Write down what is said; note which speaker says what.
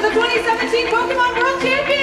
Speaker 1: for the 2017 Pokemon World Champion.